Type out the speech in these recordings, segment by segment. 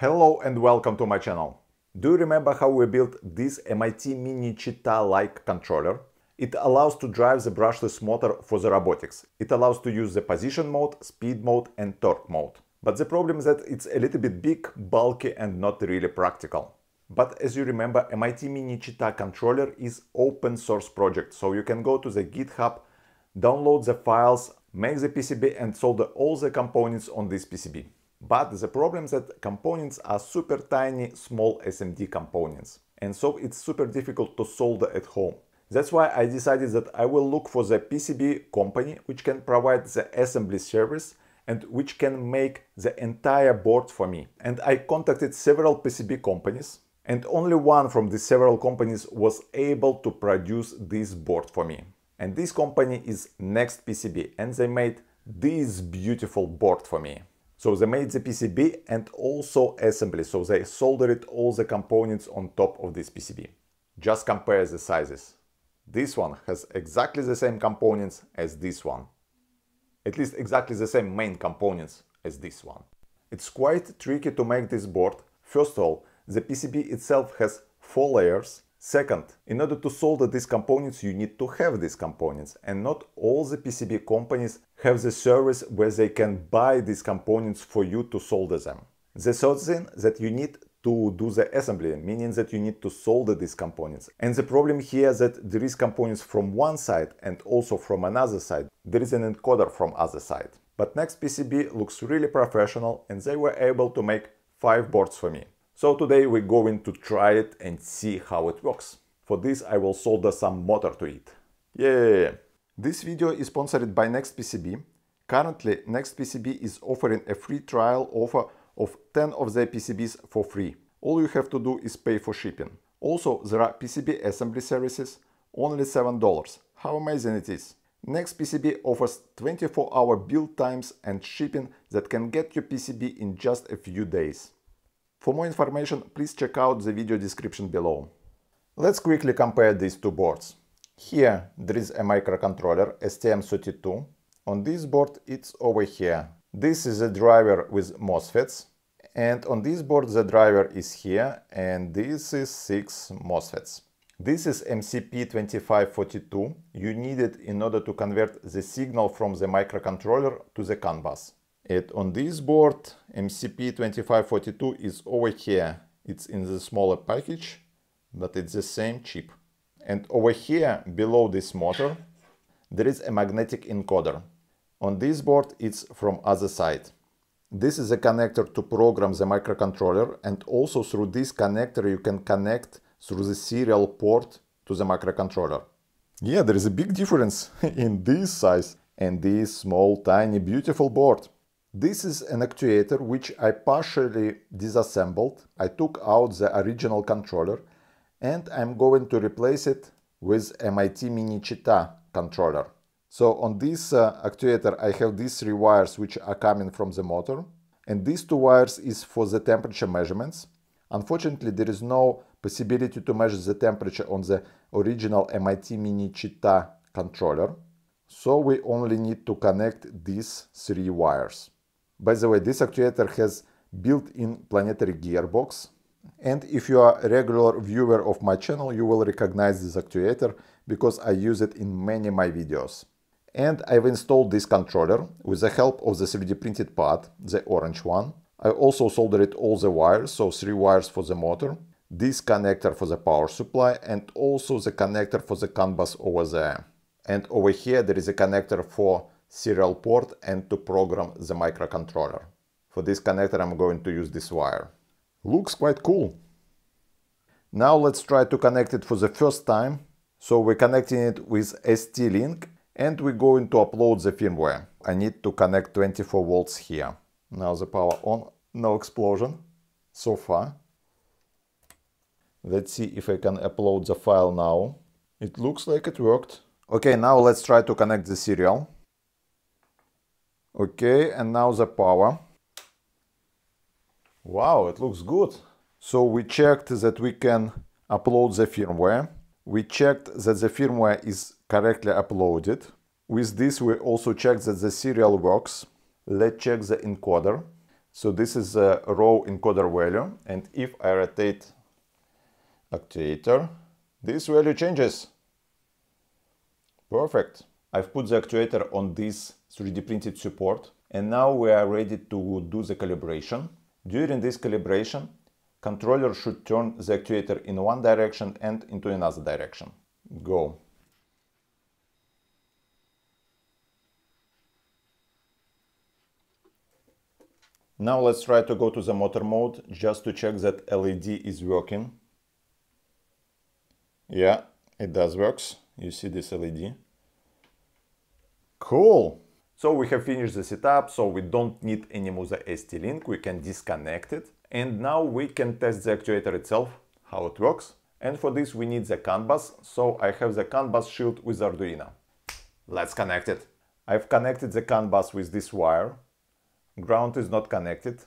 Hello and welcome to my channel. Do you remember how we built this MIT Mini Cheetah-like controller? It allows to drive the brushless motor for the robotics. It allows to use the position mode, speed mode and torque mode. But the problem is that it's a little bit big, bulky and not really practical. But as you remember, MIT Mini Cheetah controller is open source project, so you can go to the GitHub, download the files, make the PCB and solder all the components on this PCB. But the problem is that components are super tiny, small SMD components. And so it's super difficult to solder at home. That's why I decided that I will look for the PCB company which can provide the assembly service and which can make the entire board for me. And I contacted several PCB companies and only one from the several companies was able to produce this board for me. And this company is Next PCB and they made this beautiful board for me. So they made the PCB and also assembly, so they soldered all the components on top of this PCB. Just compare the sizes. This one has exactly the same components as this one. At least exactly the same main components as this one. It's quite tricky to make this board. First of all, the PCB itself has four layers Second, in order to solder these components you need to have these components and not all the PCB companies have the service where they can buy these components for you to solder them. The third thing that you need to do the assembly, meaning that you need to solder these components. And the problem here is that there is components from one side and also from another side. There is an encoder from other side. But Next PCB looks really professional and they were able to make five boards for me. So today we're going to try it and see how it works. For this I will solder some motor to it. Yeah! This video is sponsored by NextPCB. Currently NextPCB is offering a free trial offer of 10 of their PCBs for free. All you have to do is pay for shipping. Also there are PCB assembly services, only $7. How amazing it is! NextPCB offers 24 hour build times and shipping that can get your PCB in just a few days. For more information, please check out the video description below. Let's quickly compare these two boards. Here there is a microcontroller STM32. On this board it's over here. This is a driver with MOSFETs. And on this board the driver is here and this is 6 MOSFETs. This is MCP2542. You need it in order to convert the signal from the microcontroller to the CAN bus. And on this board, MCP2542 is over here. It's in the smaller package, but it's the same chip. And over here, below this motor, there is a magnetic encoder. On this board, it's from other side. This is a connector to program the microcontroller and also through this connector you can connect through the serial port to the microcontroller. Yeah, there is a big difference in this size and this small, tiny, beautiful board. This is an actuator which I partially disassembled. I took out the original controller and I'm going to replace it with MIT Mini Cheetah controller. So on this uh, actuator I have these three wires which are coming from the motor and these two wires is for the temperature measurements. Unfortunately there is no possibility to measure the temperature on the original MIT Mini Cheetah controller. So we only need to connect these three wires. By the way, this actuator has built-in planetary gearbox. And if you are a regular viewer of my channel, you will recognize this actuator because I use it in many of my videos. And I've installed this controller with the help of the 3D printed part, the orange one. I also soldered all the wires, so three wires for the motor, this connector for the power supply and also the connector for the CAN bus over there. And over here there is a connector for serial port and to program the microcontroller. For this connector I'm going to use this wire. Looks quite cool. Now let's try to connect it for the first time. So we're connecting it with ST-Link and we're going to upload the firmware. I need to connect 24 volts here. Now the power on, no explosion so far. Let's see if I can upload the file now. It looks like it worked. Okay, now let's try to connect the serial. Okay, and now the power. Wow, it looks good. So we checked that we can upload the firmware. We checked that the firmware is correctly uploaded. With this we also checked that the serial works. Let's check the encoder. So this is a raw encoder value. And if I rotate actuator, this value changes. Perfect. I've put the actuator on this 3D printed support and now we are ready to do the calibration. During this calibration, controller should turn the actuator in one direction and into another direction. Go. Now let's try to go to the motor mode just to check that LED is working. Yeah, it does works. You see this LED. Cool. So we have finished the setup, so we don't need anymore the ST-Link, we can disconnect it. And now we can test the actuator itself, how it works. And for this we need the CAN bus, so I have the CAN bus shield with Arduino. Let's connect it. I've connected the CAN bus with this wire. Ground is not connected.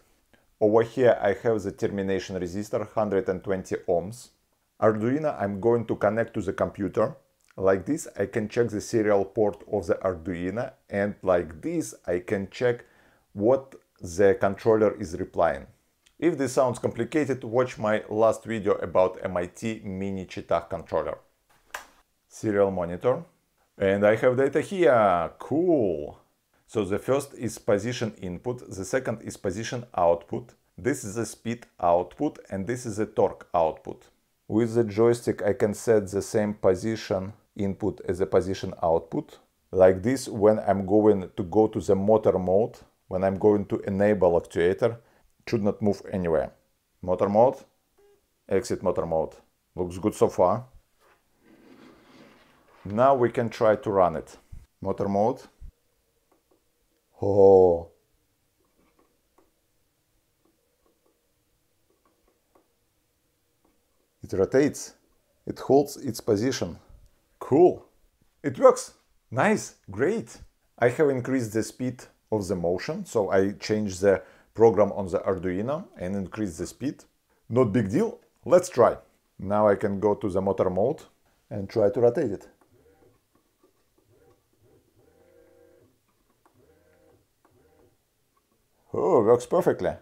Over here I have the termination resistor 120 ohms. Arduino I'm going to connect to the computer like this I can check the serial port of the Arduino and like this I can check what the controller is replying. If this sounds complicated, watch my last video about MIT Mini Cheetah controller. Serial monitor. And I have data here, cool! So the first is position input, the second is position output, this is the speed output and this is the torque output. With the joystick I can set the same position input as a position output. Like this, when I'm going to go to the motor mode, when I'm going to enable actuator, should not move anywhere. Motor mode, exit motor mode. Looks good so far. Now we can try to run it. Motor mode. Oh. It rotates. It holds its position. Cool. It works. Nice. Great. I have increased the speed of the motion. So I changed the program on the Arduino and increased the speed. Not big deal. Let's try. Now I can go to the motor mode and try to rotate it. Oh, works perfectly.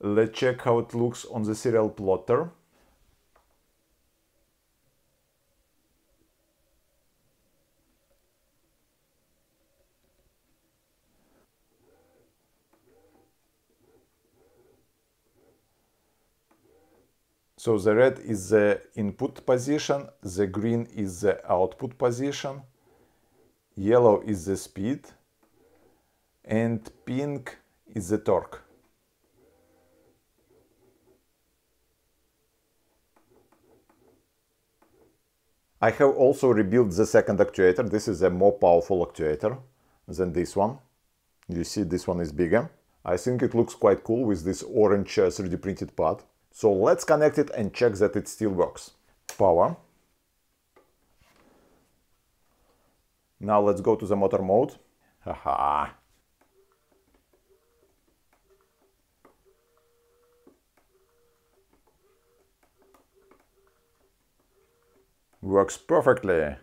Let's check how it looks on the serial plotter. So the red is the input position, the green is the output position, yellow is the speed, and pink is the torque. I have also rebuilt the second actuator. This is a more powerful actuator than this one. You see this one is bigger. I think it looks quite cool with this orange 3D uh, printed part. So let's connect it and check that it still works. Power. Now let's go to the motor mode. Haha. Works perfectly.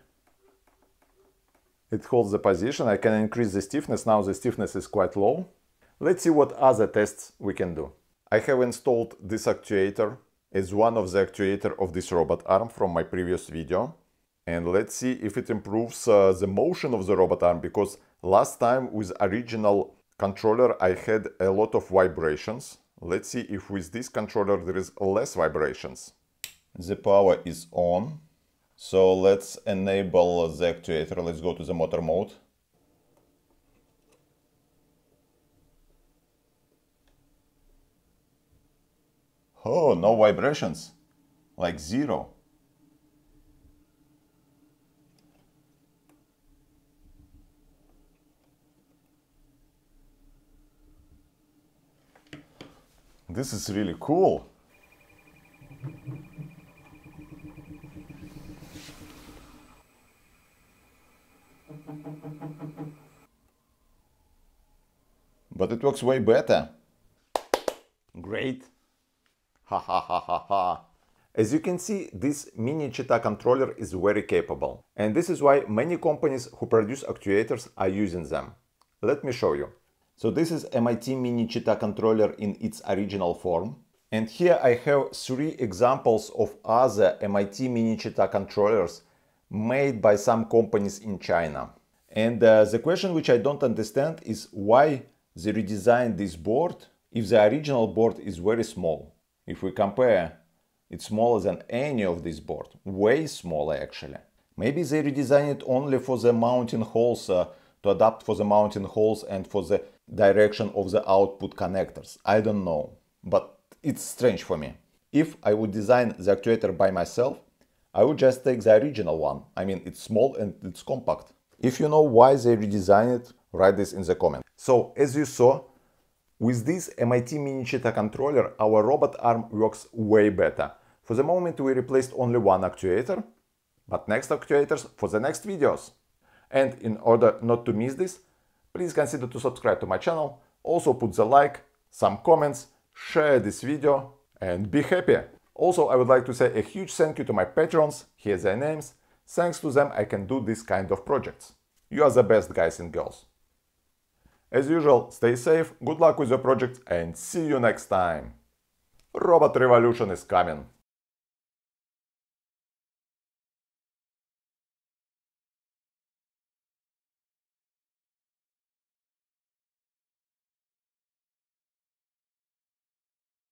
It holds the position. I can increase the stiffness. Now the stiffness is quite low. Let's see what other tests we can do. I have installed this actuator as one of the actuator of this robot arm from my previous video. And let's see if it improves uh, the motion of the robot arm because last time with original controller I had a lot of vibrations. Let's see if with this controller there is less vibrations. The power is on. So let's enable the actuator. Let's go to the motor mode. Oh, no vibrations. Like zero. This is really cool. But it works way better. Great. Ha ha ha ha ha. As you can see, this mini Cheetah controller is very capable. And this is why many companies who produce actuators are using them. Let me show you. So this is MIT Mini Cheetah controller in its original form. And here I have three examples of other MIT Mini Cheetah controllers made by some companies in China. And uh, the question which I don't understand is why they redesigned this board if the original board is very small. If we compare, it's smaller than any of this board, way smaller actually. Maybe they redesigned it only for the mounting holes, uh, to adapt for the mounting holes and for the direction of the output connectors. I don't know, but it's strange for me. If I would design the actuator by myself, I would just take the original one. I mean, it's small and it's compact. If you know why they redesigned it, write this in the comment. So, as you saw, with this MIT Mini Cheetah controller, our robot arm works way better. For the moment we replaced only one actuator, but next actuators for the next videos. And in order not to miss this, please consider to subscribe to my channel, also put the like, some comments, share this video and be happy! Also, I would like to say a huge thank you to my patrons, here's their names, thanks to them I can do this kind of projects. You are the best guys and girls. As usual, stay safe, good luck with your projects and see you next time! Robot revolution is coming!